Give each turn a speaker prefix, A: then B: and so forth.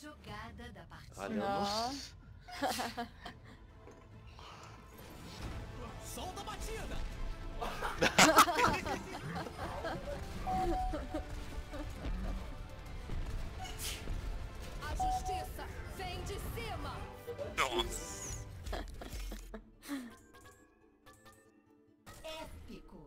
A: jogada da partida. Olha,
B: nossa.
C: Batida! A justiça vem de cima!
B: Nossa!
A: Épico!